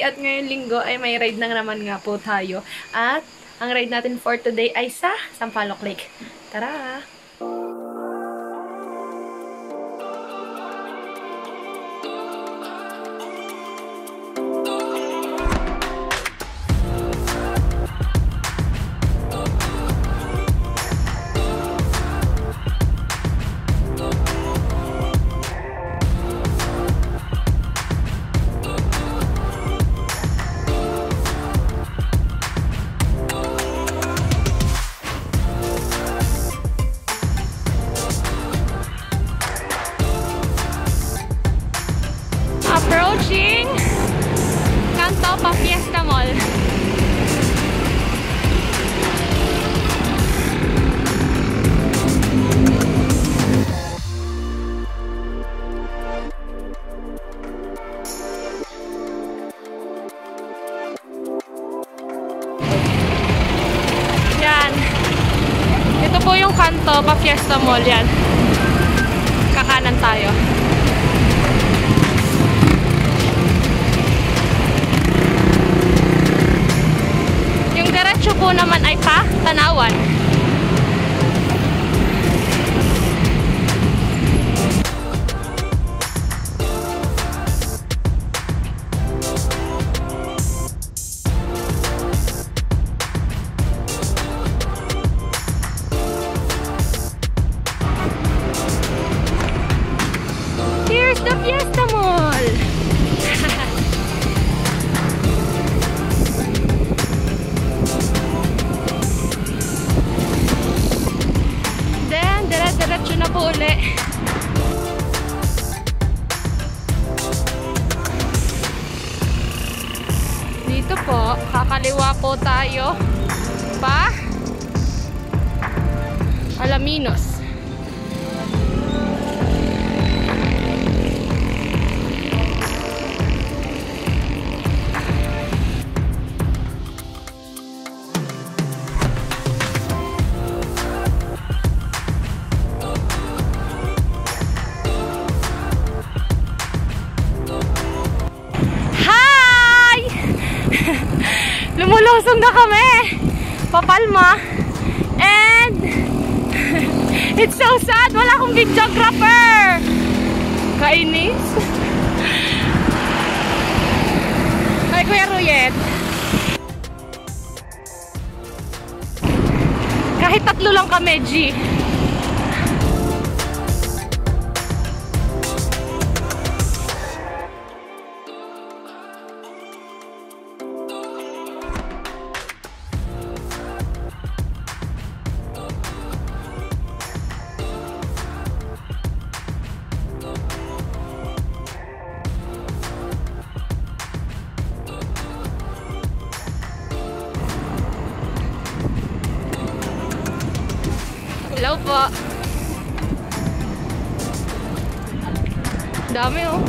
At ngayong linggo ay may ride na naman nga po tayo. At ang ride natin for today ay sa Sampaloc Lake. Tara! Cantopa Fiesta Mall. Yan. Ito po yung Cantopa Fiesta Mall yan. Kakanan tayo. Po naman ay pa Tanawan. Dito po, kakaliwa po tayo pa Alaminos. Lumulusong na kami. Papalma. And it's so sad. Wala akong videographer. Kainis. Ay, Kuya Ruyet. Kahit tatlo lang kami, G. po. Dami oh.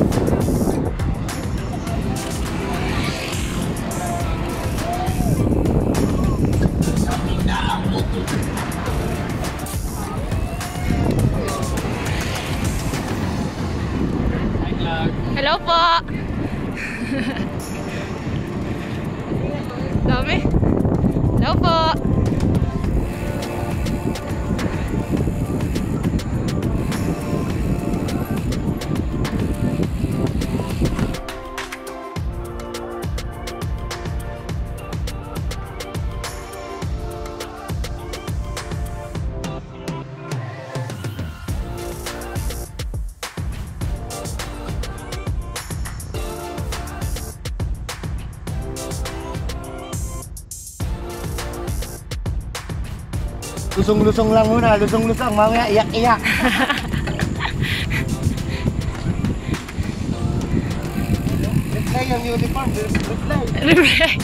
Hello po. Dami. Hello po. Lusong-lusong lang muna, lusong-lusong. Mamaya iyak-iyak. Reply ang uniform, reply. Approaching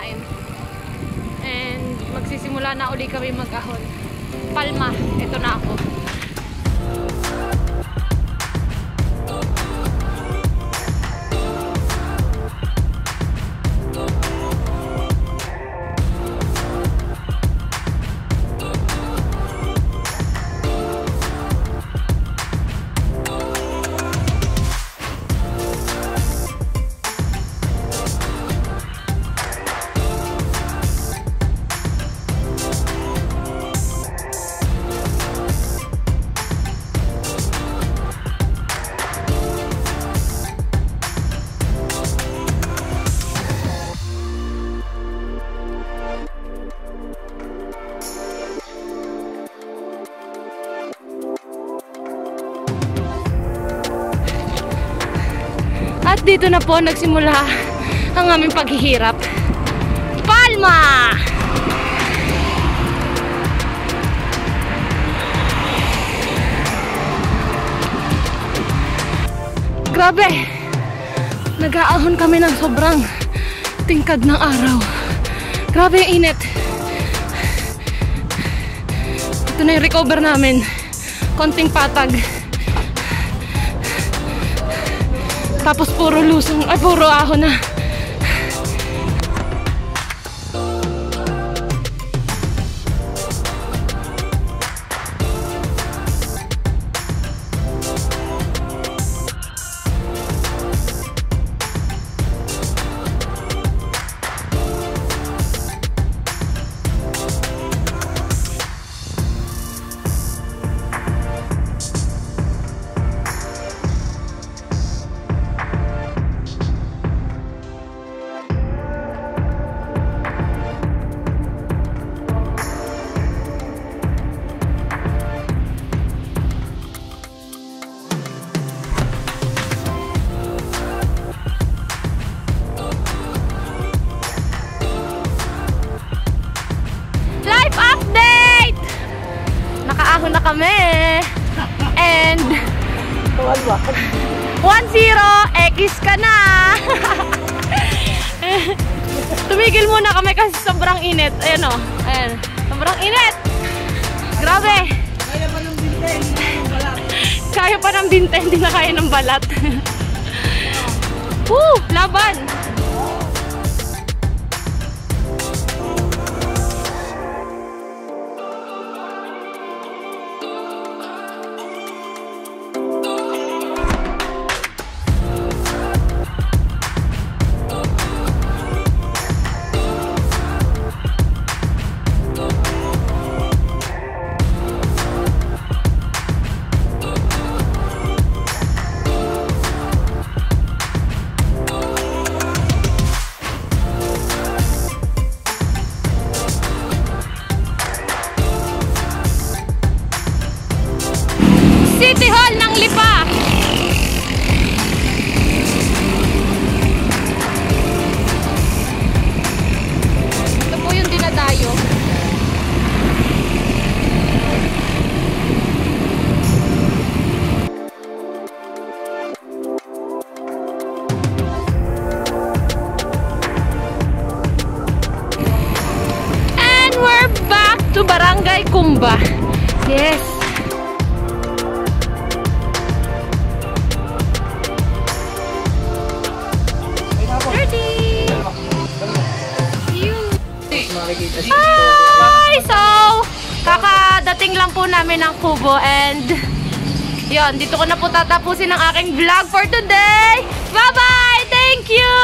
kumain. And magsisimula na uli kami mag-ahon. Palma, ito na ako. Dito na po nagsimula ang aming paghihirap. Palma! Grabe! Nag-aahon kami ng sobrang tingkad ng araw. Grabe init. Ito na yung recover namin. Konting patag. Tapos puro lusong, ay puro ahon na. Kami. And 1-0, X ka na. Tumigil muna kami kasi sobrang init. Ayan o. Ayan. Sobrang init. Grabe. Kaya pa ng binte, hindi na kaya ng balat. Woo! Laban! Yes. You. Hi! So, kakadating lang po namin ng Kubo and yon dito ko na po tatapusin ang aking vlog for today. Bye-bye! Thank you!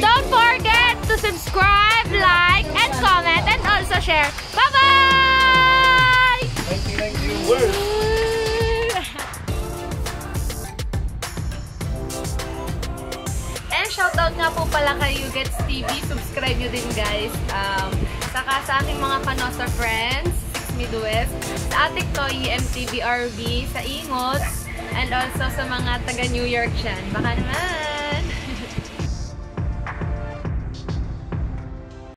Don't forget to subscribe, like, and comment, and also share. Bye-bye! Po pala kay You Gets TV. Subscribe nyo din guys. Um, saka sa aking mga kanosa friends, Midwest, sa ating Toy MTVRB, sa Ingots, and also sa mga taga New York dyan. Baka naman!